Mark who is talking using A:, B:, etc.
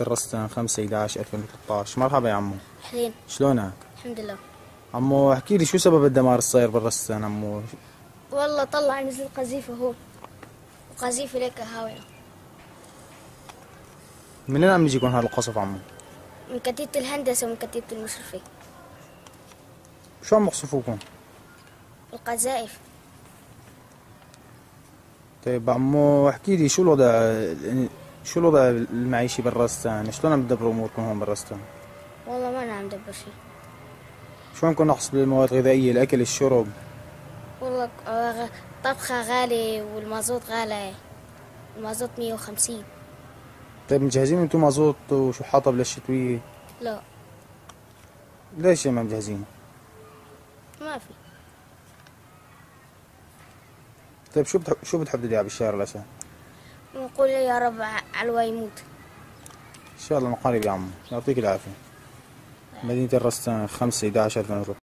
A: الرستان 5 11 2013 مرحبا يا عمو.
B: حلين
A: شلونك؟
B: الحمد لله.
A: عمو احكي لي شو سبب الدمار الصاير بالرستان عمو؟
B: والله طلع نزل قذيفة هون. وقذيفة لك هاوية.
A: من وين عم يجيكم هذا القصف عمو؟
B: من كتيبة الهندسة ومن كتيبة المشرفة
A: شو عم يقصفوكم؟
B: القذائف.
A: طيب عمو احكي لي شو الوضع؟ شو الوضع المعيشي بالرستان؟ شلون عم تدبروا أموركم هون بالرستان؟
B: والله ما أنا عم دبر شي
A: شو عندكم نقص بالمواد الغذائية الأكل الشرب؟
B: والله آه، طبخة غالي والمازوت غالي المازوت مية وخمسين
A: طيب مجهزين أنتم مازوت وشو حاطب للشتوية؟
B: لا
A: ليش ما مجهزين؟
B: ما في
A: طيب شو بتحب شو بتحب تدعي بالشهر العشاء؟
B: نقول يا رب علوى يموت.
A: إن شاء الله من قريب يا عمو. يعطيك العافية. مدينة الرستان 5 11 2013